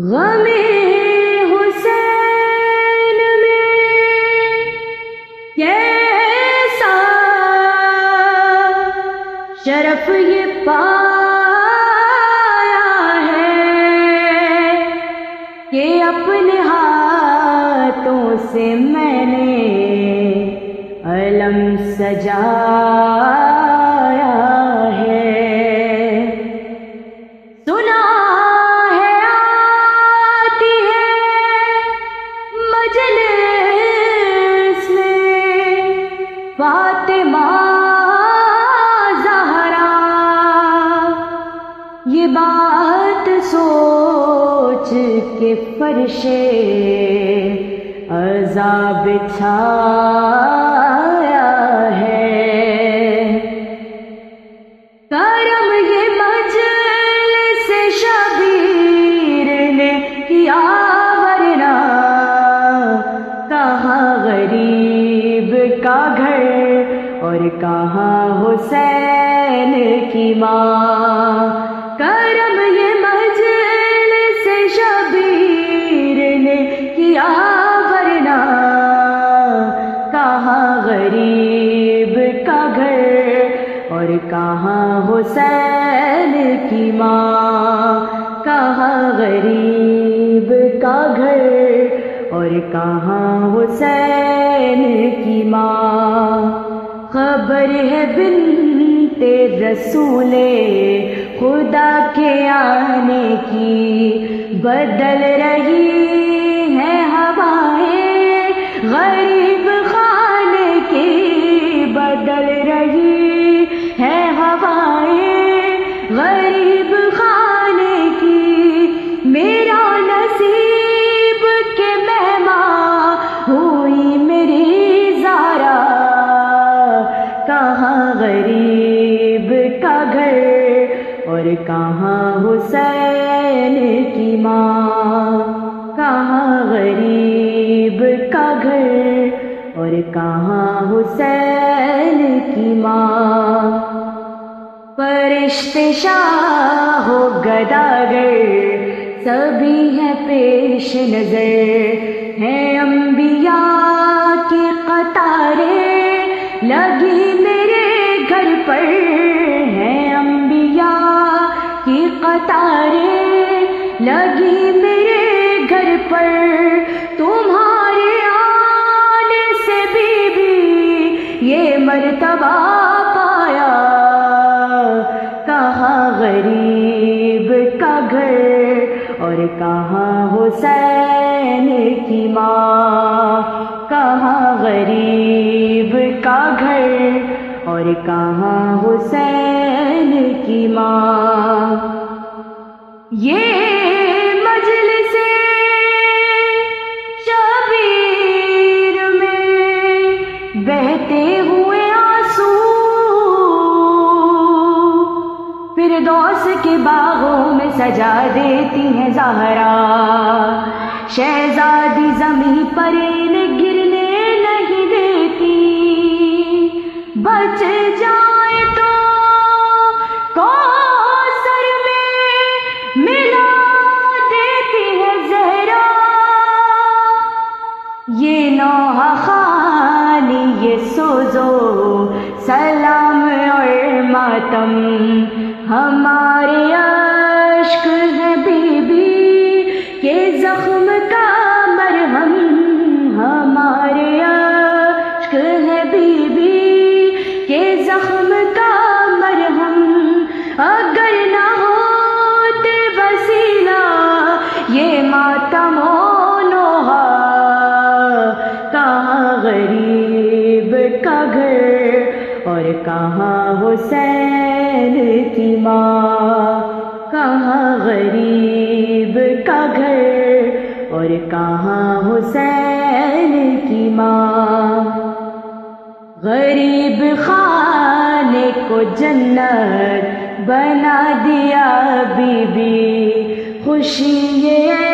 غم حسین میں کیسا شرف یہ پایا ہے کہ اپنے ہاتھوں سے میں نے علم سجایا بات سوچ کے فرشے عذاب چھایا ہے۔ کرم یہ مجلس شبیر نے کیا ورنہ کہاں غریب کا گھر اور کہاں حسین کی ماں۔ کرم یہ مجلس شبیر نے کیا ورنہ؟ کہاں غریب کا گھر اور کہاں حسین کی ماں؟ کہاں غریب کا گھر اور کہاں حسین کی ماں؟ خبر ہے بنت رسول خدا آنے کی بدل رہی کہاں حسین کی ماں؟ کہاں غریب کا گھر؟ اور کہاں حسین کی ماں؟ فرشت شاہ ہو گداگر، سبھی ہے پیش نظر ہیں کی قطاریں لگی میرے گھر پر۔ تمہارے آنے سے بی بی یہ مرتبہ پایا۔ کہاں غریب کا گھر اور کہاں حسین کی ماں؟ کہاں غریب کا گھر اور کہاں حسین کی ماں؟ یہ مجلس شبیر میں بہتے ہوئے آنسو پھر دوس کے باغوں میں سجا دیتی ہیں زہرا، شہزادی زمین پر انہیں ہمارے عشق ہے بی بی کے زخم کا مرہم، ہمارے عشق ہے بی بی کے زخم کا مرہم۔ اگر نہ ہوتے وسیلہ، یہ ماتم و نوحہ، کہاں غریب کا گھر اور کہاں حسین؟ کی ماں، کہاں غریب کا گھر اور کہاں حسین کی ماں؟ غریب خانے کو جنت بنا دیا بی بی، خوشی یہ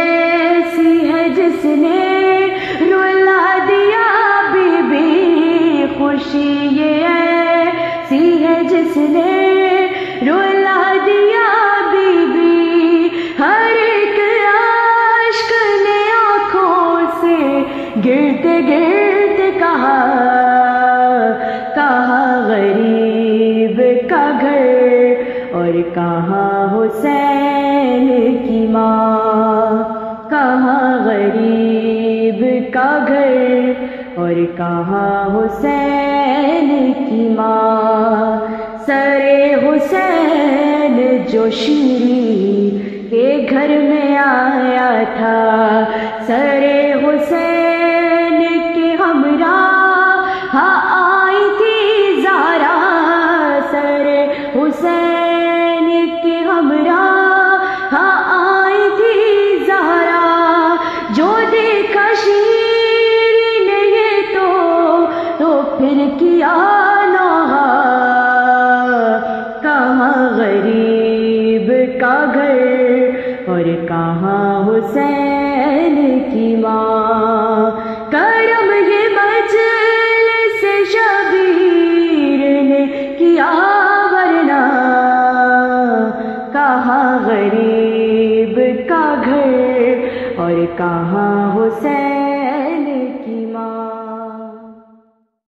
اور کہاں حسین کی ماں؟ کہاں غریب کا گھر؟ اور کہاں حسین کی ماں؟ سر حسین جو شیری کے گھر میں آیا تھا، سر حسین کا گھر اور کہاں حسین کی ماں؟ کرم یہ مجلس شبیر نے کیا ورنہ؟ کہاں غریب کا گھر اور کہاں حسین